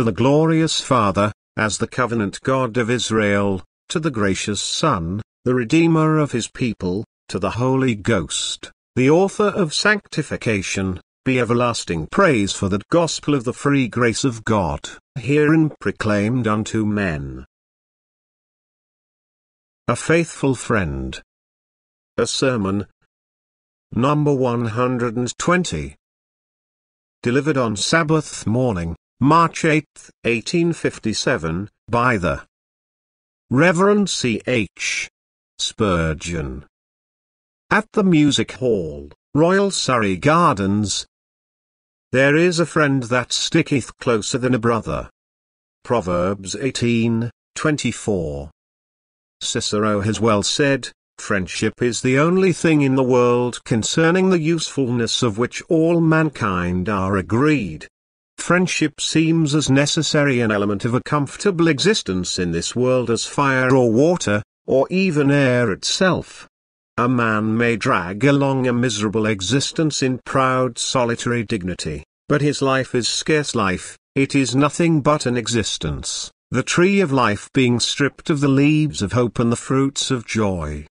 to the glorious Father, as the covenant God of Israel, to the gracious Son, the Redeemer of his people, to the Holy Ghost, the author of sanctification, be everlasting praise for that gospel of the free grace of God, herein proclaimed unto men. A Faithful Friend. A Sermon. Number 120. Delivered on Sabbath morning, March 8, 1857, by the Reverend C. H. Spurgeon. At the Music Hall, Royal Surrey Gardens, there is a friend that sticketh closer than a brother. Proverbs 18, 24. Cicero has well said, Friendship is the only thing in the world concerning the usefulness of which all mankind are agreed. Friendship seems as necessary an element of a comfortable existence in this world as fire or water, or even air itself. A man may drag along a miserable existence in proud solitary dignity, but his life is scarce life, it is nothing but an existence, the tree of life being stripped of the leaves of hope and the fruits of joy.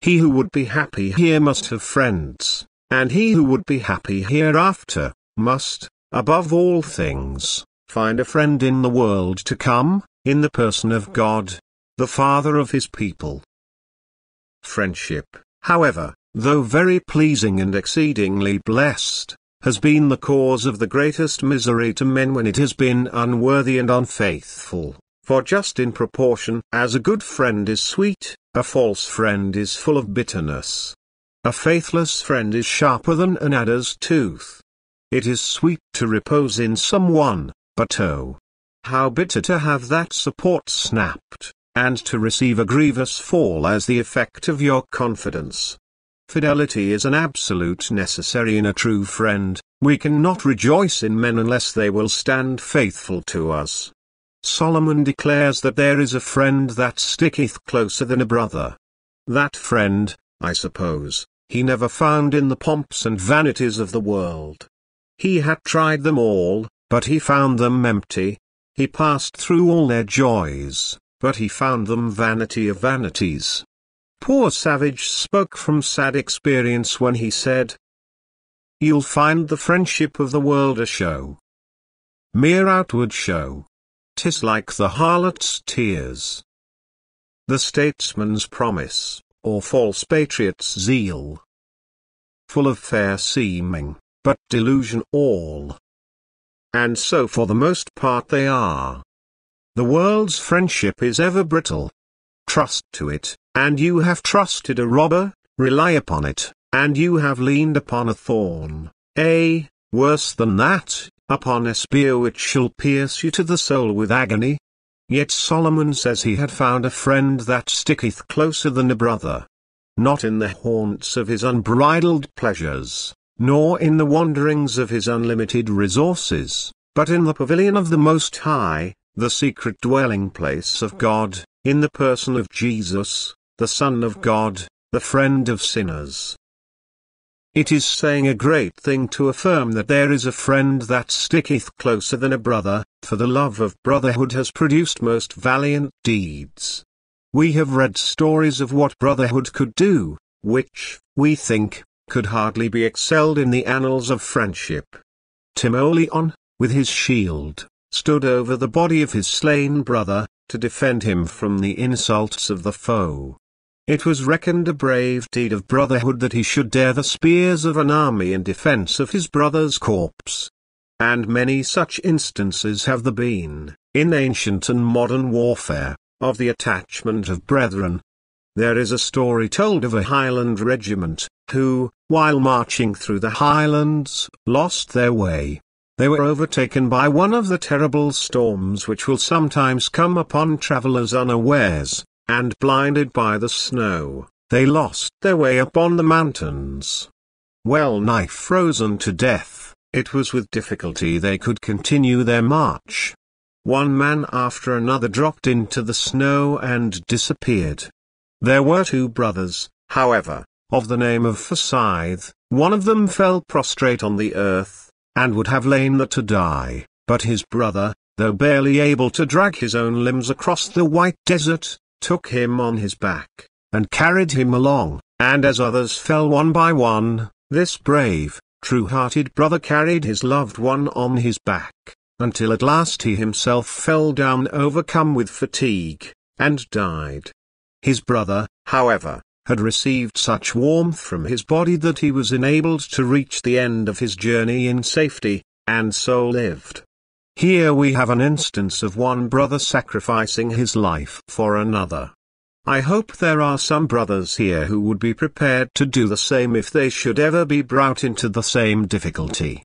He who would be happy here must have friends, and he who would be happy hereafter, must, above all things, find a friend in the world to come, in the person of God, the Father of his people. Friendship, however, though very pleasing and exceedingly blessed, has been the cause of the greatest misery to men when it has been unworthy and unfaithful, for just in proportion as a good friend is sweet, a false friend is full of bitterness. A faithless friend is sharper than an adder's tooth. It is sweet to repose in someone, but oh, how bitter to have that support snapped, and to receive a grievous fall as the effect of your confidence. Fidelity is an absolute necessary in a true friend, we cannot rejoice in men unless they will stand faithful to us. Solomon declares that there is a friend that sticketh closer than a brother. That friend, I suppose, he never found in the pomps and vanities of the world. He had tried them all, but he found them empty. He passed through all their joys, but he found them vanity of vanities. Poor Savage spoke from sad experience when he said, You'll find the friendship of the world a show. Mere outward show. 'Tis like the harlot's tears. The statesman's promise, or false patriot's zeal. Full of fair seeming, but delusion all. And so for the most part they are. The world's friendship is ever brittle. Trust to it, and you have trusted a robber, rely upon it, and you have leaned upon a thorn, A, worse than that, upon a spear which shall pierce you to the soul with agony. Yet Solomon says he had found a friend that sticketh closer than a brother. Not in the haunts of his unbridled pleasures, nor in the wanderings of his unlimited resources, but in the pavilion of the Most High, the secret dwelling place of God, in the person of Jesus, the Son of God, the friend of sinners. It is saying a great thing to affirm that there is a friend that sticketh closer than a brother, for the love of brotherhood has produced most valiant deeds. We have read stories of what brotherhood could do, which, we think, could hardly be excelled in the annals of friendship. Timoleon, with his shield, stood over the body of his slain brother, to defend him from the insults of the foe. It was reckoned a brave deed of brotherhood that he should dare the spears of an army in defense of his brother's corpse. And many such instances have there been, in ancient and modern warfare, of the attachment of brethren, there is a story told of a Highland regiment, who, while marching through the Highlands, lost their way. They were overtaken by one of the terrible storms which will sometimes come upon travellers unawares, and blinded by the snow, they lost their way upon the mountains. Well nigh frozen to death, it was with difficulty they could continue their march. One man after another dropped into the snow and disappeared. There were two brothers, however, of the name of Forsyth, one of them fell prostrate on the earth, and would have lain there to die, but his brother, though barely able to drag his own limbs across the white desert, took him on his back, and carried him along, and as others fell one by one, this brave, true-hearted brother carried his loved one on his back, until at last he himself fell down overcome with fatigue, and died. His brother, however, had received such warmth from his body that he was enabled to reach the end of his journey in safety, and so lived. Here we have an instance of one brother sacrificing his life for another. I hope there are some brothers here who would be prepared to do the same if they should ever be brought into the same difficulty.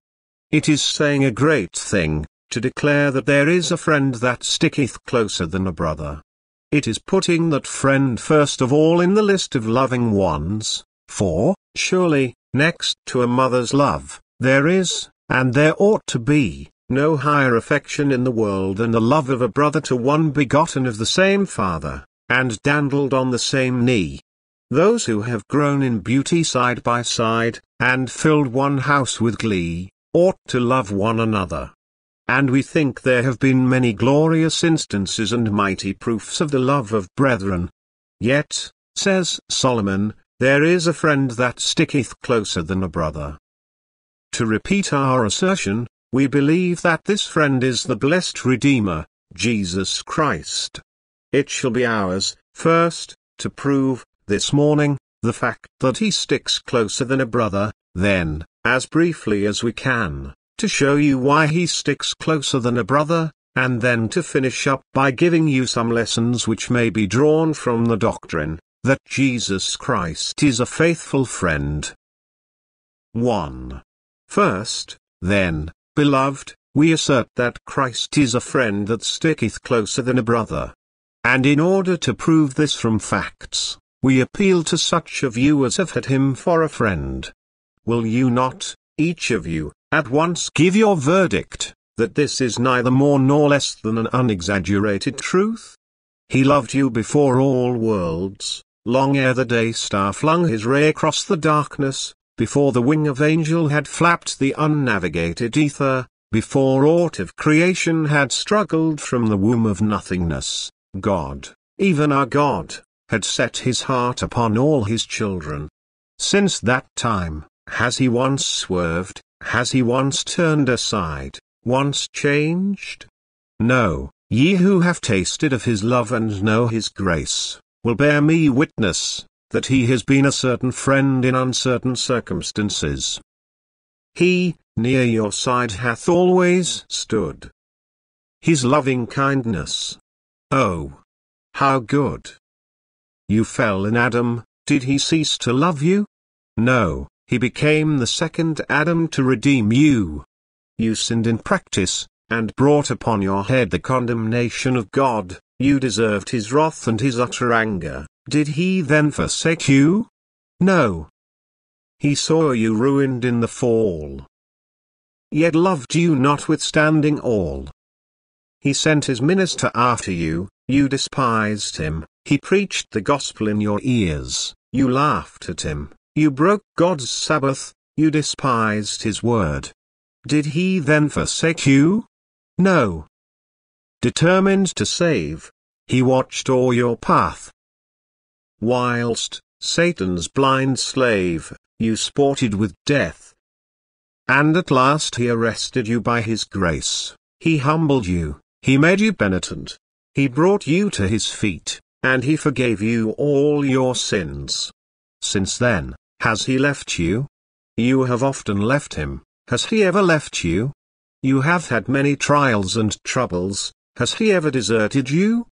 It is saying a great thing, to declare that there is a friend that sticketh closer than a brother. It is putting that friend first of all in the list of loving ones, for, surely, next to a mother's love, there is, and there ought to be, no higher affection in the world than the love of a brother to one begotten of the same father, and dandled on the same knee. Those who have grown in beauty side by side, and filled one house with glee, ought to love one another. And we think there have been many glorious instances and mighty proofs of the love of brethren. Yet, says Solomon, there is a friend that sticketh closer than a brother. To repeat our assertion, we believe that this friend is the blessed Redeemer, Jesus Christ. It shall be ours, first, to prove, this morning, the fact that he sticks closer than a brother, then, as briefly as we can, to show you why he sticks closer than a brother, and then to finish up by giving you some lessons which may be drawn from the doctrine, that Jesus Christ is a faithful friend. 1. First, then, beloved, we assert that Christ is a friend that sticketh closer than a brother. And in order to prove this from facts, we appeal to such of you as have had him for a friend. Will you not, each of you, at once give your verdict, that this is neither more nor less than an unexaggerated truth? He loved you before all worlds, long ere the day star flung his ray across the darkness, before the wing of angel had flapped the unnavigated ether, before aught of creation had struggled from the womb of nothingness, God, even our God, had set his heart upon all his children. Since that time, has he once swerved, has he once turned aside, once changed? No, ye who have tasted of his love and know his grace, will bear me witness, that he has been a certain friend in uncertain circumstances. He, near your side hath always stood. His loving kindness. Oh! How good! You fell in Adam, did he cease to love you? No, he became the second Adam to redeem you. You sinned in practice, and brought upon your head the condemnation of God, you deserved his wrath and his utter anger, did he then forsake you? No. He saw you ruined in the fall. Yet loved you notwithstanding all. He sent his minister after you, you despised him, he preached the gospel in your ears, you laughed at him. You broke God's Sabbath, you despised his word. Did he then forsake you? No. Determined to save, he watched all your path. Whilst, Satan's blind slave, you sported with death. And at last he arrested you by his grace, he humbled you, he made you penitent, he brought you to his feet, and he forgave you all your sins. Since then, has he left you? You have often left him, has he ever left you? You have had many trials and troubles, has he ever deserted you?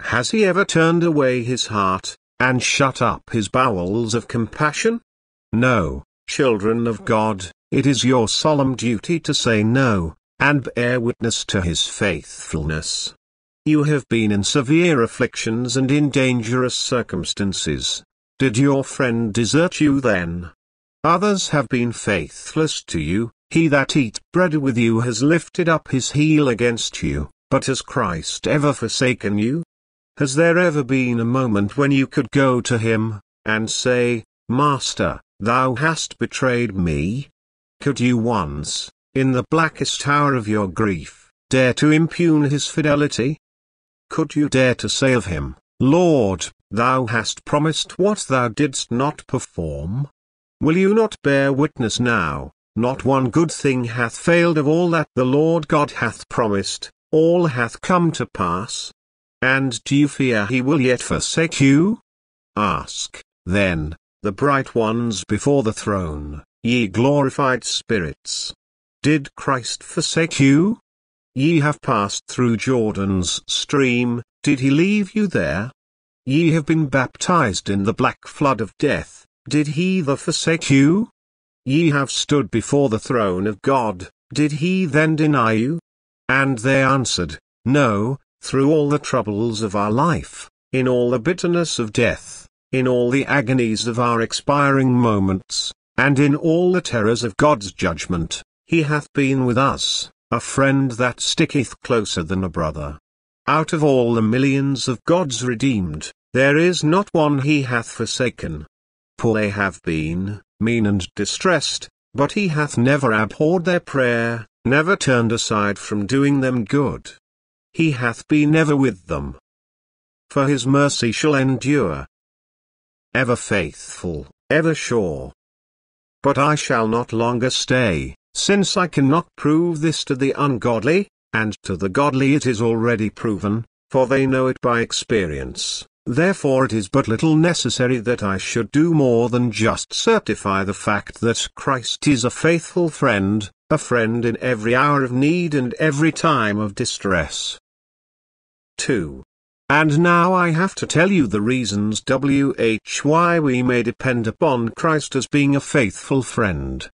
Has he ever turned away his heart, and shut up his bowels of compassion? No, children of God, it is your solemn duty to say no, and bear witness to his faithfulness. You have been in severe afflictions and in dangerous circumstances, did your friend desert you then? Others have been faithless to you, he that eat bread with you has lifted up his heel against you, but has Christ ever forsaken you? Has there ever been a moment when you could go to him, and say, Master, thou hast betrayed me? Could you once, in the blackest hour of your grief, dare to impugn his fidelity? Could you dare to say of him, Lord, thou hast promised what thou didst not perform? Will you not bear witness now, not one good thing hath failed of all that the Lord God hath promised, all hath come to pass? And do you fear he will yet forsake you? Ask, then, the bright ones before the throne, ye glorified spirits. Did Christ forsake you? Ye have passed through Jordan's stream, did he leave you there? Ye have been baptized in the black flood of death, did he the forsake you? Ye have stood before the throne of God, did he then deny you? And they answered, No, through all the troubles of our life, in all the bitterness of death, in all the agonies of our expiring moments, and in all the terrors of God's judgment, he hath been with us, a friend that sticketh closer than a brother. Out of all the millions of God's redeemed, there is not one he hath forsaken. Poor they have been, mean and distressed, but he hath never abhorred their prayer, never turned aside from doing them good. He hath been ever with them. For his mercy shall endure. Ever faithful, ever sure. But I shall not longer stay, since I cannot prove this to the ungodly, and to the godly it is already proven, for they know it by experience. Therefore it is but little necessary that I should do more than just certify the fact that Christ is a faithful friend, a friend in every hour of need and every time of distress. 2. And now I have to tell you the reasons why we may depend upon Christ as being a faithful friend.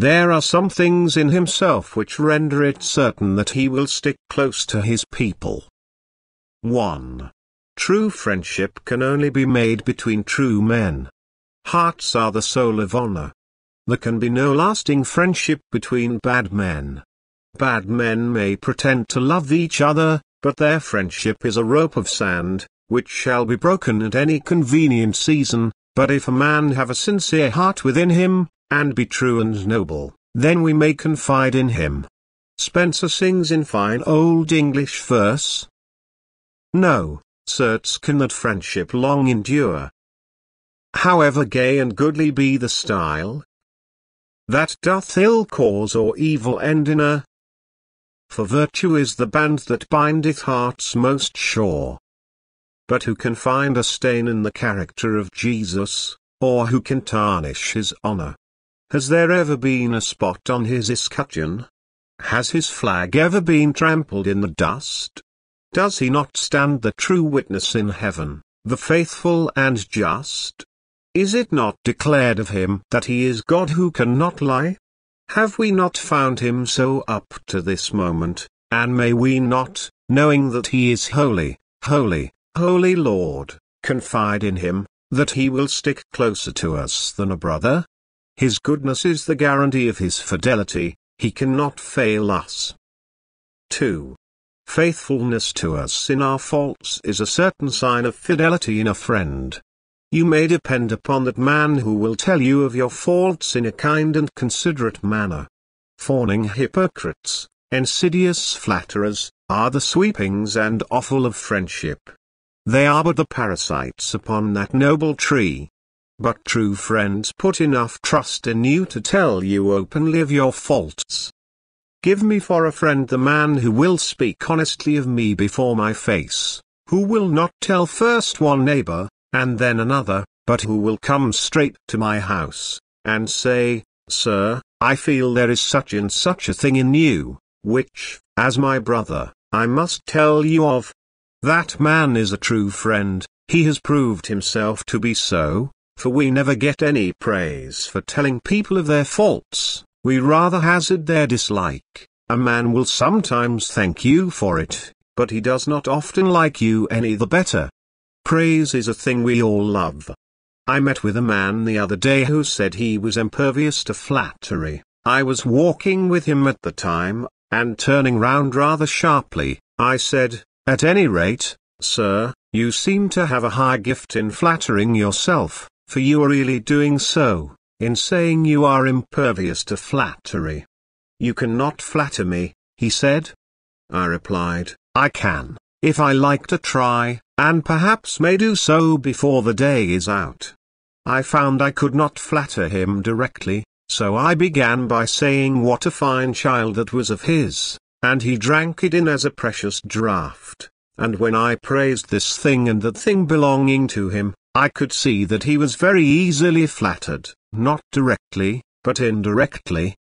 There are some things in himself which render it certain that he will stick close to his people. 1. True friendship can only be made between true men. Hearts are the soul of honor. There can be no lasting friendship between bad men. Bad men may pretend to love each other, but their friendship is a rope of sand, which shall be broken at any convenient season, but if a man have a sincere heart within him, and be true and noble, then we may confide in him. Spenser sings in fine old English verse. No, certes can that friendship long endure. However gay and goodly be the style, that doth ill cause or evil end in a. For virtue is the band that bindeth hearts most sure. But who can find a stain in the character of Jesus, or who can tarnish his honor? Has there ever been a spot on his escutcheon? Has his flag ever been trampled in the dust? Does he not stand the true witness in heaven, the faithful and just? Is it not declared of him that he is God who cannot lie? Have we not found him so up to this moment, and may we not, knowing that he is holy, holy, holy Lord, confide in him, that he will stick closer to us than a brother? His goodness is the guarantee of his fidelity, he cannot fail us. 2. Faithfulness to us in our faults is a certain sign of fidelity in a friend. You may depend upon that man who will tell you of your faults in a kind and considerate manner. Fawning hypocrites, insidious flatterers, are the sweepings and offal of friendship. They are but the parasites upon that noble tree. But true friends put enough trust in you to tell you openly of your faults. Give me for a friend the man who will speak honestly of me before my face, who will not tell first one neighbor, and then another, but who will come straight to my house, and say, Sir, I feel there is such and such a thing in you, which, as my brother, I must tell you of. That man is a true friend, he has proved himself to be so, for we never get any praise for telling people of their faults, we rather hazard their dislike. A man will sometimes thank you for it, but he does not often like you any the better. Praise is a thing we all love. I met with a man the other day who said he was impervious to flattery. I was walking with him at the time, and turning round rather sharply, I said, At any rate, sir, you seem to have a high gift in flattering yourself for you are really doing so, in saying you are impervious to flattery. You cannot flatter me, he said. I replied, I can, if I like to try, and perhaps may do so before the day is out. I found I could not flatter him directly, so I began by saying what a fine child that was of his, and he drank it in as a precious draught, and when I praised this thing and that thing belonging to him, I could see that he was very easily flattered, not directly, but indirectly.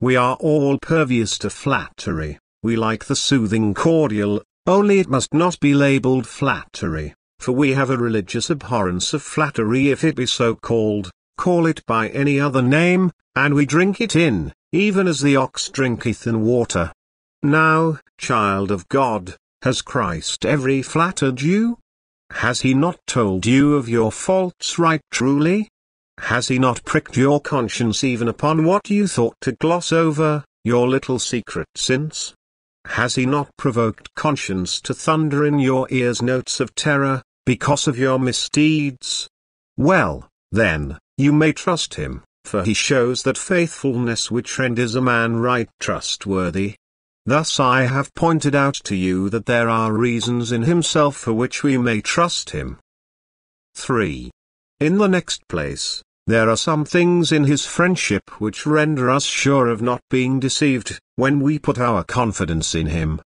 We are all pervious to flattery, we like the soothing cordial, only it must not be labeled flattery, for we have a religious abhorrence of flattery if it be so called, call it by any other name, and we drink it in, even as the ox drinketh in water. Now, child of God, has Christ ever flattered you? Has he not told you of your faults right truly? Has he not pricked your conscience even upon what you thought to gloss over, your little secret sins? Has he not provoked conscience to thunder in your ears notes of terror, because of your misdeeds? Well, then, you may trust him, for he shows that faithfulness which renders a man right trustworthy. Thus I have pointed out to you that there are reasons in himself for which we may trust him. 3. In the next place, there are some things in his friendship which render us sure of not being deceived, when we put our confidence in him.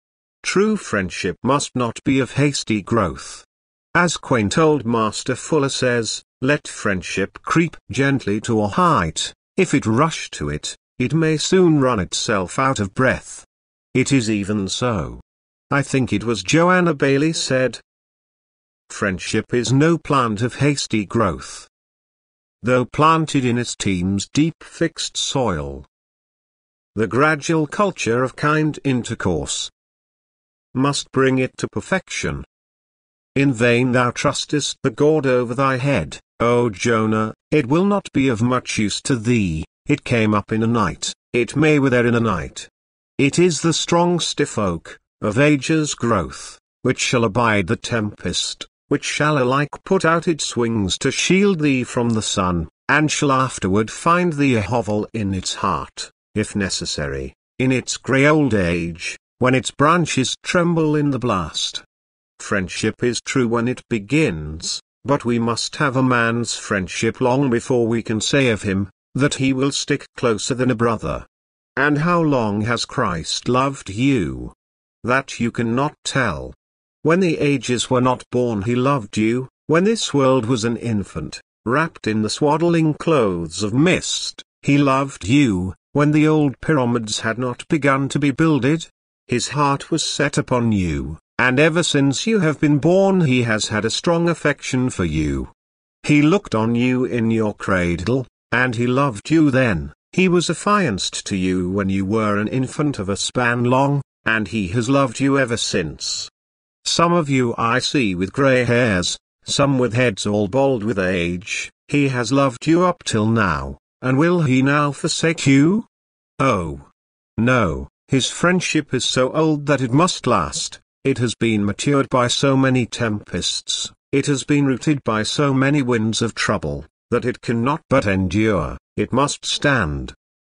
True friendship must not be of hasty growth. As quaint old Master Fuller says, let friendship creep gently to a height, if it rush to it, it may soon run itself out of breath. It is even so. I think it was Joanna Baillie said. Friendship is no plant of hasty growth. Though planted in its team's deep fixed soil. The gradual culture of kind intercourse must bring it to perfection. In vain thou trustest the gourd over thy head, O Jonah, it will not be of much use to thee, it came up in a night, it may wither in a night. It is the strong stiff oak, of ages growth, which shall abide the tempest, which shall alike put out its wings to shield thee from the sun, and shall afterward find thee a hovel in its heart, if necessary, in its grey old age, when its branches tremble in the blast. Friendship is true when it begins, but we must have a man's friendship long before we can say of him, that he will stick closer than a brother. And how long has Christ loved you? That you cannot tell. When the ages were not born he loved you, when this world was an infant, wrapped in the swaddling clothes of mist, he loved you, when the old pyramids had not begun to be builded. His heart was set upon you, and ever since you have been born he has had a strong affection for you. He looked on you in your cradle, and he loved you then, he was affianced to you when you were an infant of a span long, and he has loved you ever since. Some of you I see with grey hairs, some with heads all bald with age, he has loved you up till now, and will he now forsake you? Oh! No, his friendship is so old that it must last, it has been matured by so many tempests, it has been rooted by so many winds of trouble, that it cannot but endure, it must stand.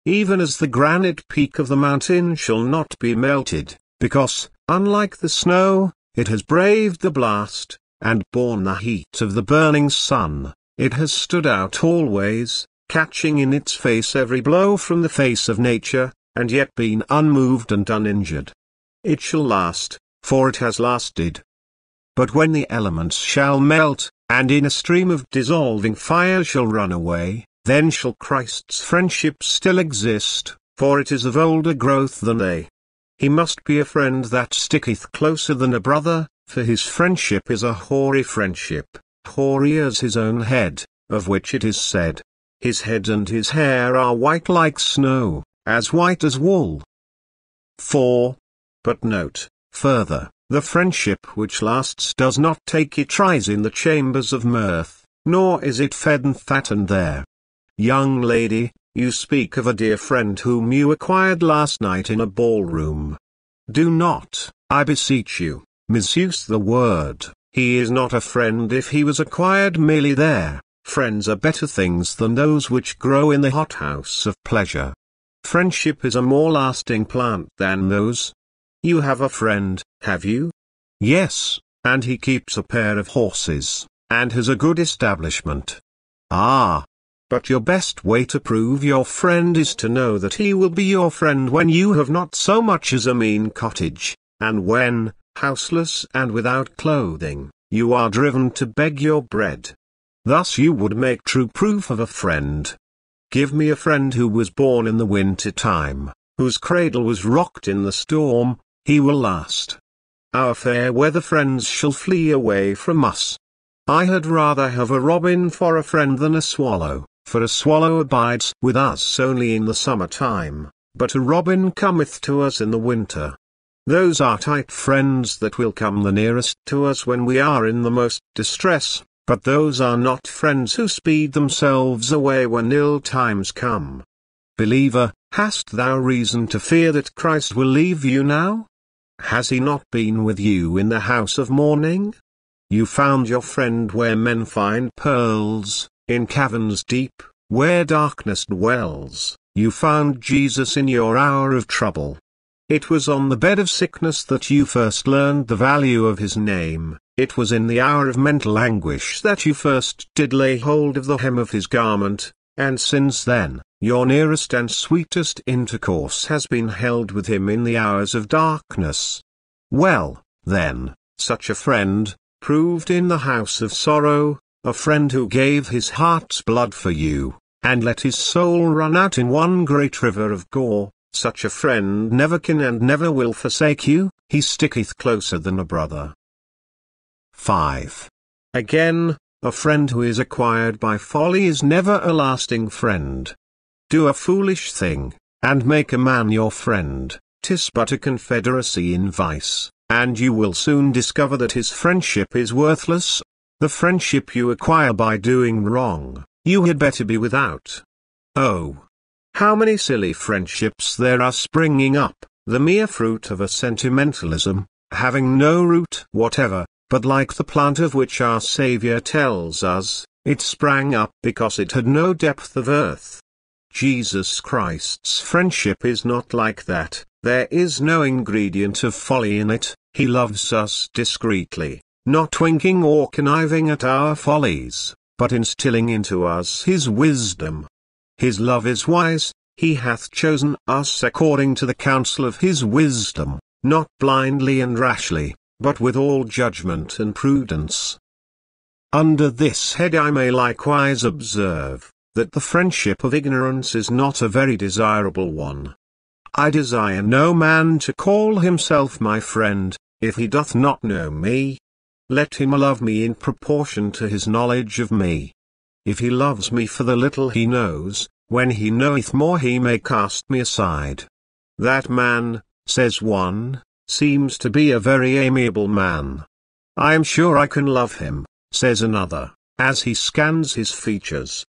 Even as the granite peak of the mountain shall not be melted, because, unlike the snow, it has braved the blast, and borne the heat of the burning sun, it has stood out always, catching in its face every blow from the face of nature, and yet been unmoved and uninjured. It shall last, for it has lasted. But when the elements shall melt, and in a stream of dissolving fire shall run away, then shall Christ's friendship still exist, for it is of older growth than they. He must be a friend that sticketh closer than a brother, for his friendship is a hoary friendship, hoary as his own head, of which it is said, His head and his hair are white like snow, as white as wool. 4. But note, Further, the friendship which lasts does not take its rise in the chambers of mirth, nor is it fed and fattened there. Young lady, you speak of a dear friend whom you acquired last night in a ballroom. Do not, I beseech you, misuse the word, he is not a friend if he was acquired merely there, friends are better things than those which grow in the hothouse of pleasure. Friendship is a more lasting plant than those, You have a friend, have you? Yes, and he keeps a pair of horses, and has a good establishment. Ah. But your best way to prove your friend is to know that he will be your friend when you have not so much as a mean cottage, and when, houseless and without clothing, you are driven to beg your bread. Thus you would make true proof of a friend. Give me a friend who was born in the winter time, whose cradle was rocked in the storm, he will last. Our fair weather friends shall flee away from us. I had rather have a robin for a friend than a swallow, for a swallow abides with us only in the summer time, but a robin cometh to us in the winter. Those are tight friends that will come the nearest to us when we are in the most distress, but those are not friends who speed themselves away when ill times come. Believer, hast thou reason to fear that Christ will leave you now? Has he not been with you in the house of mourning? You found your friend where men find pearls, in caverns deep, where darkness dwells, you found Jesus in your hour of trouble. It was on the bed of sickness that you first learned the value of his name, it was in the hour of mental anguish that you first did lay hold of the hem of his garment, and since then, your nearest and sweetest intercourse has been held with him in the hours of darkness. Well, then, such a friend, proved in the house of sorrow, a friend who gave his heart's blood for you, and let his soul run out in one great river of gore, such a friend never can and never will forsake you, he sticketh closer than a brother. 5. Again, a friend who is acquired by folly is never a lasting friend. Do a foolish thing, and make a man your friend, tis but a confederacy in vice, and you will soon discover that his friendship is worthless. The friendship you acquire by doing wrong, you had better be without. Oh, how many silly friendships there are springing up, the mere fruit of a sentimentalism, having no root whatever, but like the plant of which our Saviour tells us, it sprang up because it had no depth of earth. Jesus Christ's friendship is not like that, there is no ingredient of folly in it, he loves us discreetly, not winking or conniving at our follies, but instilling into us his wisdom, his love is wise, he hath chosen us according to the counsel of his wisdom, not blindly and rashly, but with all judgment and prudence. Under this head I may likewise observe, that the friendship of ignorance is not a very desirable one. I desire no man to call himself my friend, if he doth not know me. Let him love me in proportion to his knowledge of me. If he loves me for the little he knows, when he knoweth more he may cast me aside. That man, says one, seems to be a very amiable man. I am sure I can love him, says another, as he scans his features.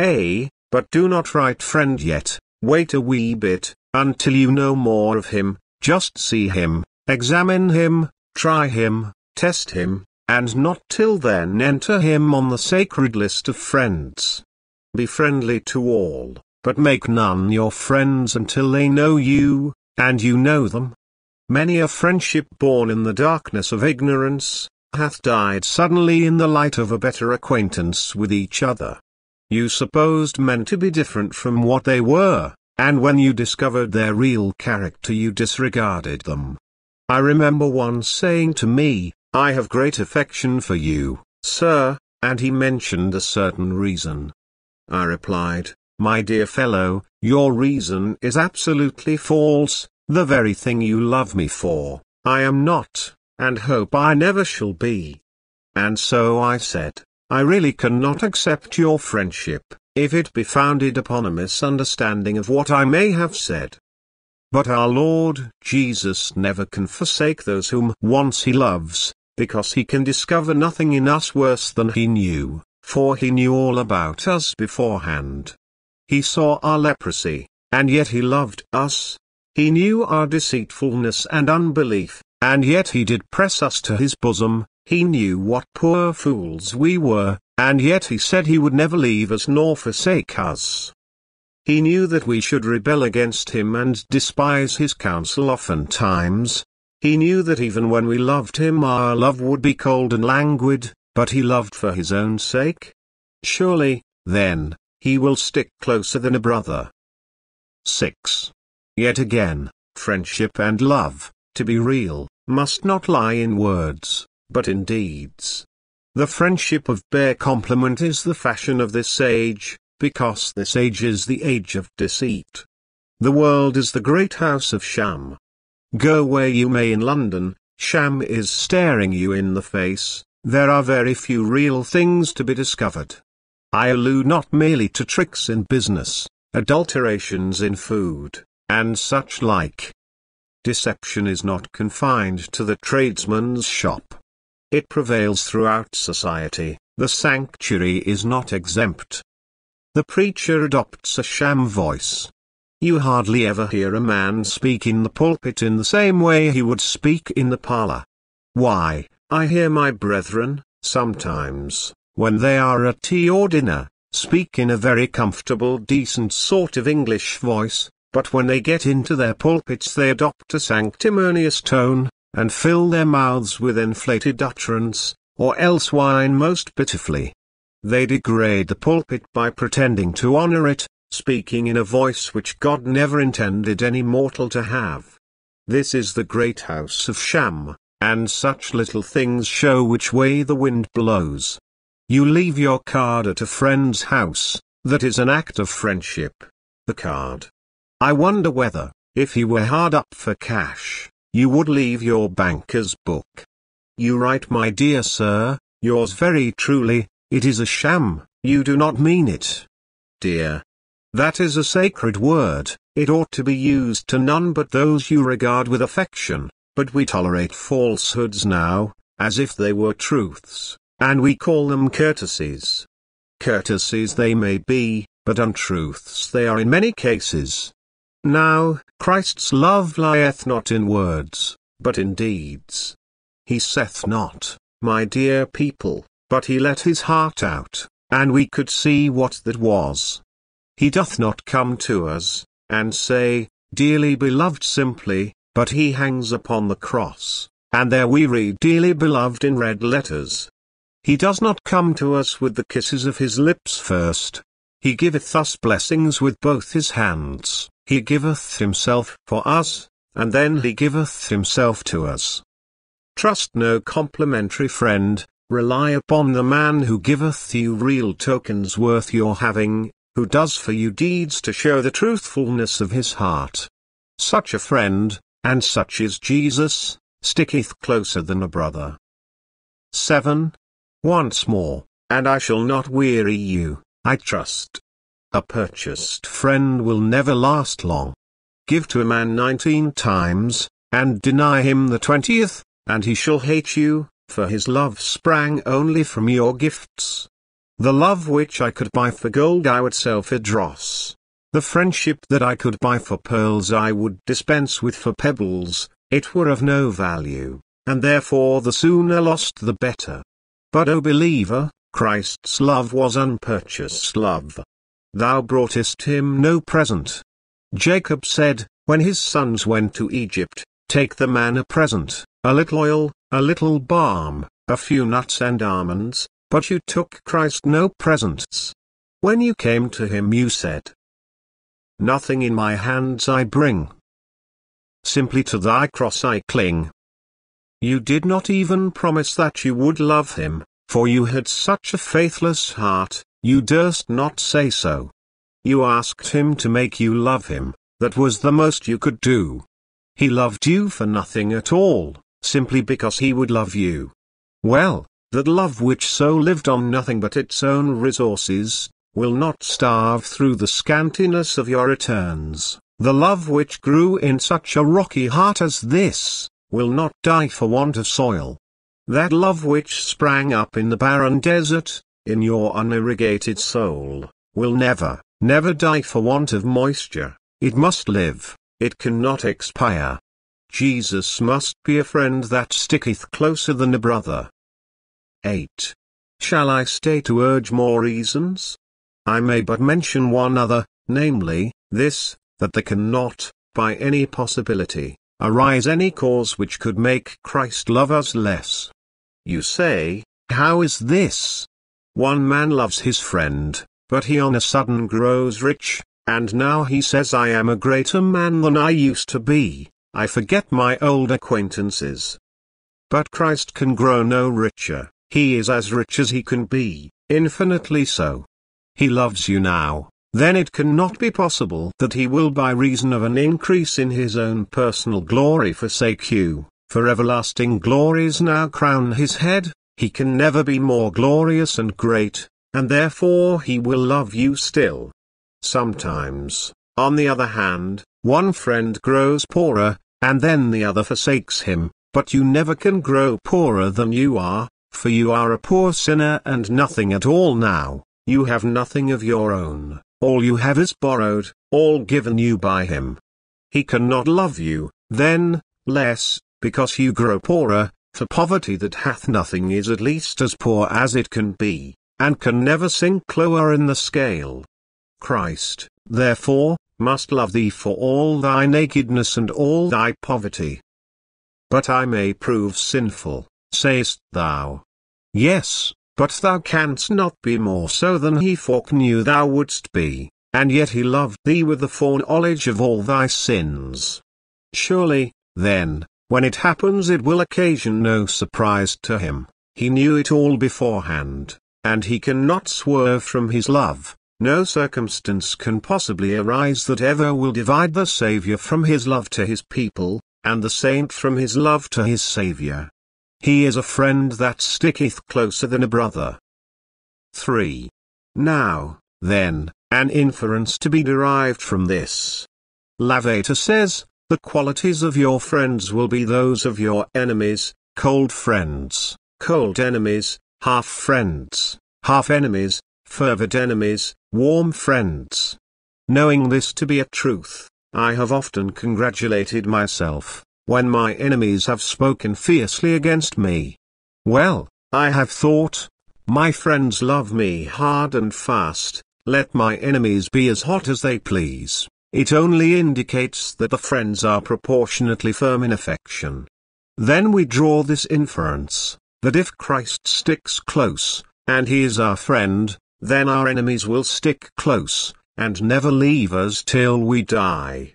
A, but do not write friend yet, wait a wee bit, until you know more of him, just see him, examine him, try him, test him, and not till then enter him on the sacred list of friends. Be friendly to all, but make none your friends until they know you, and you know them. Many a friendship born in the darkness of ignorance, hath died suddenly in the light of a better acquaintance with each other. You supposed men to be different from what they were, and when you discovered their real character you disregarded them. I remember one saying to me, I have great affection for you, sir, and he mentioned a certain reason. I replied, my dear fellow, your reason is absolutely false, the very thing you love me for, I am not, and hope I never shall be. And so I said, I really cannot accept your friendship, if it be founded upon a misunderstanding of what I may have said. But our Lord Jesus never can forsake those whom once he loves, because he can discover nothing in us worse than he knew, for he knew all about us beforehand. He saw our leprosy, and yet he loved us. He knew our deceitfulness and unbelief, and yet he did press us to his bosom. He knew what poor fools we were, and yet he said he would never leave us nor forsake us. He knew that we should rebel against him and despise his counsel oftentimes, He knew that even when we loved him our love would be cold and languid, but he loved for his own sake. Surely, then, he will stick closer than a brother. 6. Yet again, friendship and love, to be real, must not lie in words, but in deeds. The friendship of bare compliment is the fashion of this age, because this age is the age of deceit. The world is the great house of sham. Go where you may in London, sham is staring you in the face, there are very few real things to be discovered. I allude not merely to tricks in business, adulterations in food, and such like. Deception is not confined to the tradesman's shop. It prevails throughout society, the sanctuary is not exempt. The preacher adopts a sham voice. You hardly ever hear a man speak in the pulpit in the same way he would speak in the parlor. Why, I hear my brethren, sometimes, when they are at tea or dinner, speak in a very comfortable decent sort of English voice, but when they get into their pulpits they adopt a sanctimonious tone, and fill their mouths with inflated utterance, or else whine most pitifully. They degrade the pulpit by pretending to honor it, speaking in a voice which God never intended any mortal to have. This is the great house of Sham, and such little things show which way the wind blows. You leave your card at a friend's house, that is an act of friendship. The card. I wonder whether, if he were hard up for cash, you would leave your banker's book. You write my dear sir, yours very truly, it is a sham, you do not mean it. Dear. That is a sacred word, it ought to be used to none but those you regard with affection, but we tolerate falsehoods now, as if they were truths. And we call them courtesies. Courtesies they may be, but untruths they are in many cases. Now, Christ's love lieth not in words, but in deeds. He saith not, my dear people, but he let his heart out, and we could see what that was. He doth not come to us, and say, Dearly beloved simply, but he hangs upon the cross, and there we read Dearly beloved in red letters. He does not come to us with the kisses of his lips first. He giveth us blessings with both his hands, he giveth himself for us, and then he giveth himself to us. Trust no complimentary friend, rely upon the man who giveth you real tokens worth your having, who does for you deeds to show the truthfulness of his heart. Such a friend, and such is Jesus, sticketh closer than a brother. 7. Once more, and I shall not weary you, I trust. A purchased friend will never last long. Give to a man nineteen times, and deny him the twentieth, and he shall hate you, for his love sprang only from your gifts. The love which I could buy for gold I would sell for dross. The friendship that I could buy for pearls I would dispense with for pebbles, it were of no value, and therefore the sooner lost the better. But O believer, Christ's love was unpurchased love. Thou broughtest him no present. Jacob said, when his sons went to Egypt, Take the man a present, a little oil, a little balm, a few nuts and almonds, but you took Christ no presents. When you came to him you said, Nothing in my hands I bring. Simply to thy cross I cling. You did not even promise that you would love him, for you had such a faithless heart, you durst not say so. You asked him to make you love him, that was the most you could do. He loved you for nothing at all, simply because he would love you. Well, that love which so lived on nothing but its own resources, will not starve through the scantiness of your returns. The love which grew in such a rocky heart as this, will not die for want of soil. That love which sprang up in the barren desert, in your unirrigated soul, will never, never die for want of moisture, it must live, it cannot expire. Jesus must be a friend that sticketh closer than a brother. 8. Shall I stay to urge more reasons? I may but mention one other, namely, this, that there cannot, by any possibility, arise any cause which could make Christ love us less. You say, How is this? One man loves his friend, but he on a sudden grows rich, and now he says I am a greater man than I used to be, I forget my old acquaintances. But Christ can grow no richer, he is as rich as he can be, infinitely so. He loves you now, then it cannot be possible that he will by reason of an increase in his own personal glory forsake you, for everlasting glories now crown his head, he can never be more glorious and great, and therefore he will love you still. Sometimes, on the other hand, one friend grows poorer, and then the other forsakes him, but you never can grow poorer than you are, for you are a poor sinner and nothing at all now, you have nothing of your own. All you have is borrowed, all given you by him. He cannot love you, then, less, because you grow poorer, for poverty that hath nothing is at least as poor as it can be, and can never sink lower in the scale. Christ, therefore, must love thee for all thy nakedness and all thy poverty. But I may prove sinful, sayest thou. Yes, but thou canst not be more so than he foreknew thou wouldst be, and yet he loved thee with the foreknowledge of all thy sins. Surely, then, when it happens it will occasion no surprise to him, he knew it all beforehand, and he cannot swerve from his love, no circumstance can possibly arise that ever will divide the Saviour from his love to his people, and the saint from his love to his Saviour. He is a friend that sticketh closer than a brother. 3. Now, then, an inference to be derived from this. Lavater says, the qualities of your friends will be those of your enemies, cold friends, cold enemies, half friends, half enemies, fervid enemies, warm friends. Knowing this to be a truth, I have often congratulated myself, when my enemies have spoken fiercely against me. Well, I have thought, my friends love me hard and fast, let my enemies be as hot as they please, it only indicates that the friends are proportionately firm in affection. Then we draw this inference, that if Christ sticks close, and he is our friend, then our enemies will stick close, and never leave us till we die.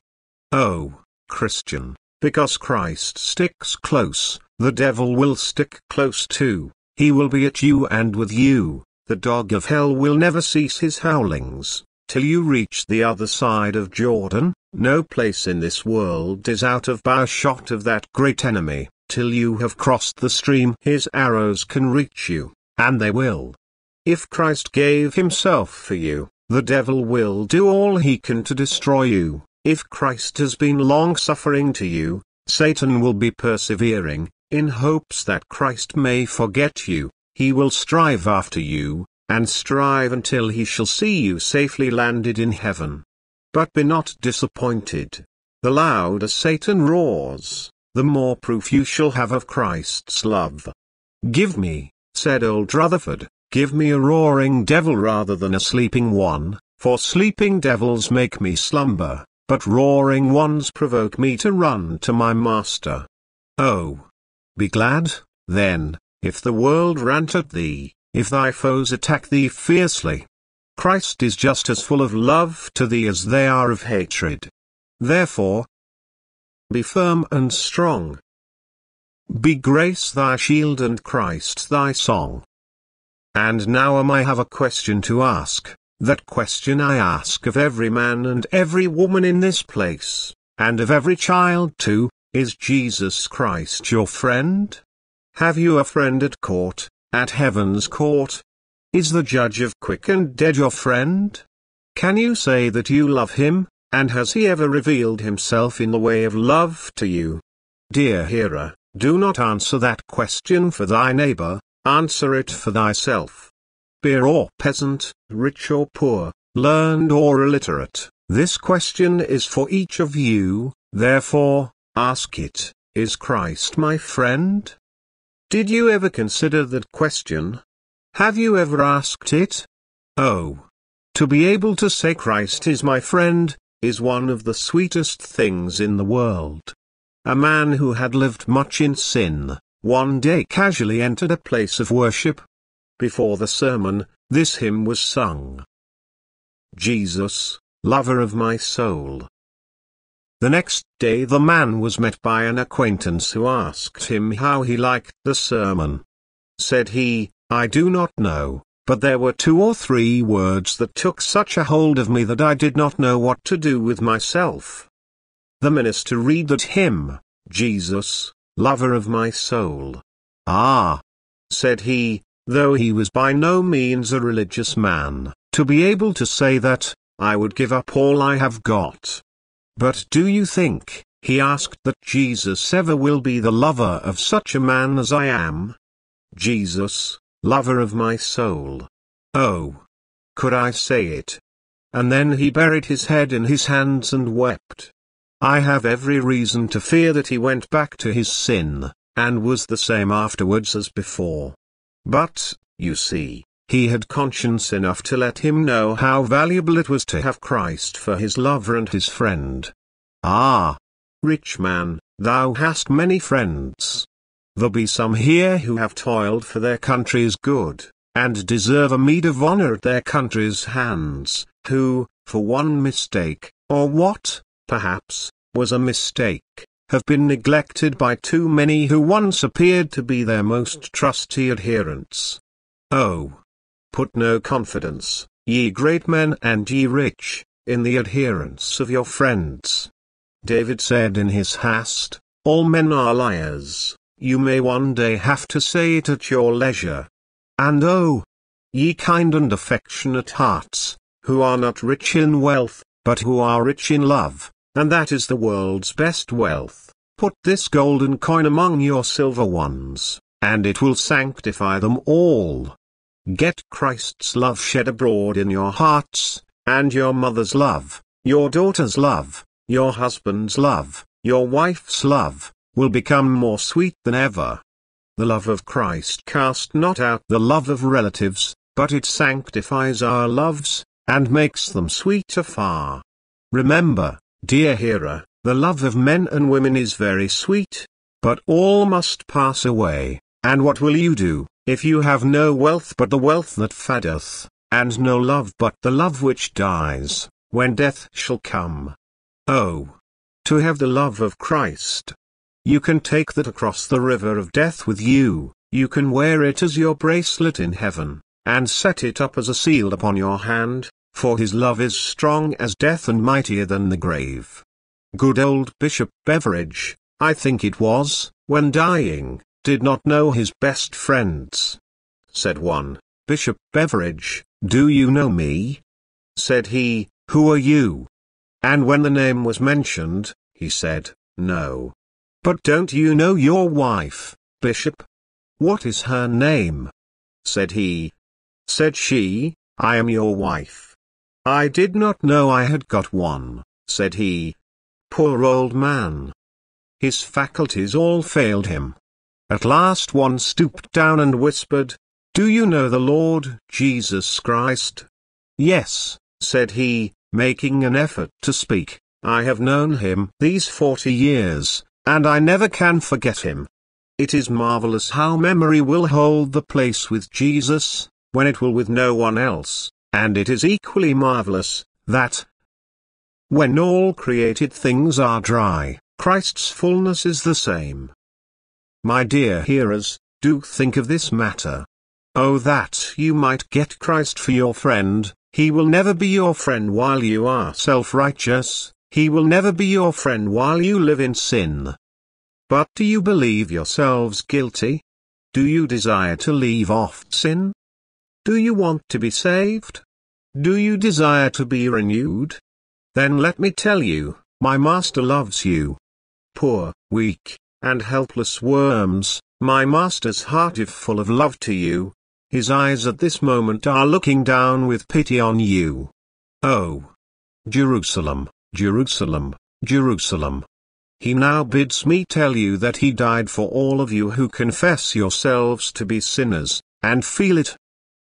Oh, Christian, because Christ sticks close, the devil will stick close too, he will be at you and with you, the dog of hell will never cease his howlings, till you reach the other side of Jordan, no place in this world is out of bow shot of that great enemy, till you have crossed the stream his arrows can reach you, and they will. If Christ gave himself for you, the devil will do all he can to destroy you. If Christ has been long-suffering to you, Satan will be persevering, in hopes that Christ may forget you, he will strive after you, and strive until he shall see you safely landed in heaven. But be not disappointed. The louder Satan roars, the more proof you shall have of Christ's love. Give me, said old Rutherford, give me a roaring devil rather than a sleeping one, for sleeping devils make me slumber but roaring ones provoke me to run to my master. Oh! Be glad, then, if the world rant at thee, if thy foes attack thee fiercely. Christ is just as full of love to thee as they are of hatred. Therefore, be firm and strong. Be grace thy shield and Christ thy song. And now am I have a question to ask. That question I ask of every man and every woman in this place, and of every child too, is Jesus Christ your friend? Have you a friend at court, at heaven's court? Is the judge of quick and dead your friend? Can you say that you love him, and has he ever revealed himself in the way of love to you? Dear hearer, do not answer that question for thy neighbor, answer it for thyself beer or peasant, rich or poor, learned or illiterate, this question is for each of you, therefore, ask it, is Christ my friend? Did you ever consider that question? Have you ever asked it? Oh! To be able to say Christ is my friend, is one of the sweetest things in the world. a man who had lived much in sin, one day casually entered a place of worship. Before the sermon, this hymn was sung. Jesus, lover of my soul. The next day the man was met by an acquaintance who asked him how he liked the sermon. Said he, I do not know, but there were two or three words that took such a hold of me that I did not know what to do with myself. The minister read that hymn, Jesus, lover of my soul. Ah! said he, though he was by no means a religious man, to be able to say that, I would give up all I have got. But do you think, he asked that Jesus ever will be the lover of such a man as I am? Jesus, lover of my soul. Oh! Could I say it? And then he buried his head in his hands and wept. I have every reason to fear that he went back to his sin, and was the same afterwards as before. But, you see, he had conscience enough to let him know how valuable it was to have Christ for his lover and his friend. Ah! Rich man, thou hast many friends. There be some here who have toiled for their country's good, and deserve a meed of honor at their country's hands, who, for one mistake, or what, perhaps, was a mistake, have been neglected by too many who once appeared to be their most trusty adherents. Oh! Put no confidence, ye great men and ye rich, in the adherence of your friends. David said in his hast, All men are liars, you may one day have to say it at your leisure. And oh! Ye kind and affectionate hearts, who are not rich in wealth, but who are rich in love, and that is the world's best wealth, put this golden coin among your silver ones, and it will sanctify them all. Get Christ's love shed abroad in your hearts, and your mother's love, your daughter's love, your husband's love, your wife's love, will become more sweet than ever. The love of Christ cast not out the love of relatives, but it sanctifies our loves, and makes them sweeter far. Remember, dear hearer, the love of men and women is very sweet, but all must pass away, and what will you do? If you have no wealth but the wealth that fadeth, and no love but the love which dies, when death shall come. Oh! To have the love of Christ. You can take that across the river of death with you, you can wear it as your bracelet in heaven, and set it up as a seal upon your hand, for his love is strong as death and mightier than the grave. Good old Bishop Beveridge, I think it was, when dying, did not know his best friends. Said one, Bishop Beveridge, do you know me? Said he, who are you? And when the name was mentioned, he said, no. But don't you know your wife, Bishop? What is her name? Said he. Said she, I am your wife. I did not know I had got one, said he. Poor old man. His faculties all failed him. At last one stooped down and whispered, Do you know the Lord Jesus Christ? Yes, said he, making an effort to speak, I have known him these forty years, and I never can forget him. It is marvelous how memory will hold the place with Jesus, when it will with no one else, and it is equally marvelous, that when all created things are dry, Christ's fullness is the same. My dear hearers, do think of this matter. Oh that you might get Christ for your friend, he will never be your friend while you are self-righteous, he will never be your friend while you live in sin. But do you believe yourselves guilty? Do you desire to leave off sin? Do you want to be saved? Do you desire to be renewed? Then let me tell you, my master loves you. Poor, weak, and helpless worms, my master's heart is full of love to you. His eyes at this moment are looking down with pity on you. Oh! Jerusalem, Jerusalem, Jerusalem. He now bids me tell you that he died for all of you who confess yourselves to be sinners, and feel it.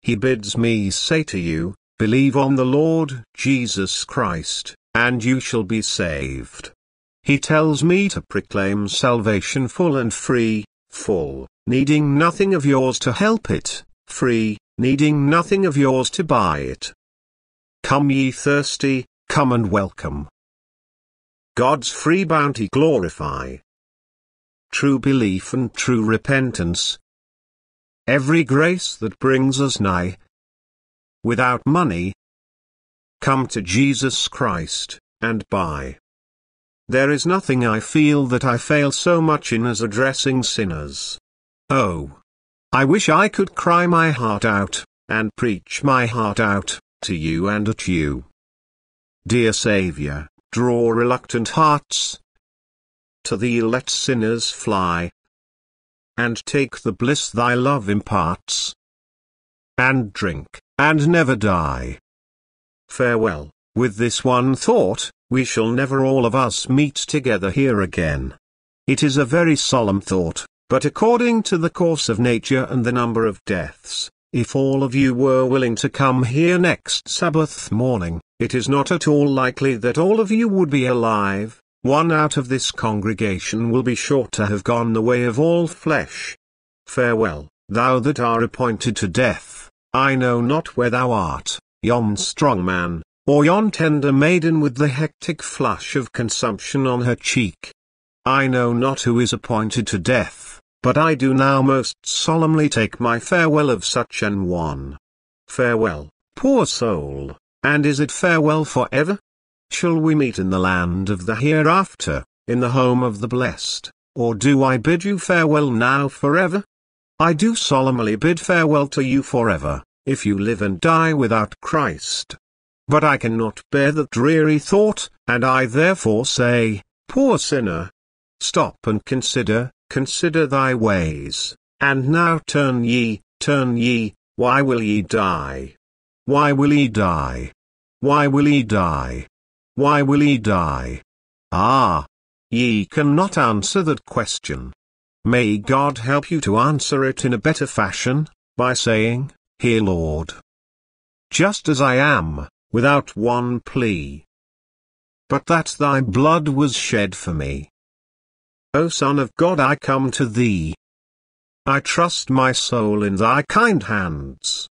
He bids me say to you, believe on the Lord Jesus Christ, and you shall be saved. he tells me to proclaim salvation full and free, full, needing nothing of yours to help it, free, needing nothing of yours to buy it. Come ye thirsty, come and welcome. God's free bounty glorify. True belief and true repentance. Every grace that brings us nigh. Without money. Come to Jesus Christ, and buy. There is nothing I feel that I fail so much in as addressing sinners. Oh! I wish I could cry my heart out, and preach my heart out, to you and at you. Dear Saviour, draw reluctant hearts. To thee let sinners fly. And take the bliss thy love imparts. And drink, and never die. Farewell, with this one thought, we shall never all of us meet together here again. It is a very solemn thought, but according to the course of nature and the number of deaths, if all of you were willing to come here next Sabbath morning, it is not at all likely that all of you would be alive, one out of this congregation will be sure to have gone the way of all flesh. Farewell, thou that are appointed to death, I know not where thou art, yon strong man, or yon tender maiden with the hectic flush of consumption on her cheek. I know not who is appointed to death, but I do now most solemnly take my farewell of such an one. Farewell, poor soul, and is it farewell for ever? Shall we meet in the land of the hereafter, in the home of the blessed, or do I bid you farewell now forever? I do solemnly bid farewell to you forever, if you live and die without Christ. But I cannot bear the dreary thought, and I therefore say, Poor sinner! Stop and consider, consider thy ways, and now turn ye, turn ye, why will ye die? Why will ye die? Why will ye die? Why will ye die? Ah! Ye cannot answer that question. May God help you to answer it in a better fashion, by saying, Here Lord. Just as I am, without one plea. But that thy blood was shed for me. O Son of God I come to thee. I trust my soul in thy kind hands.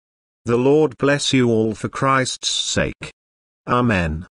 The Lord bless you all for Christ's sake. Amen.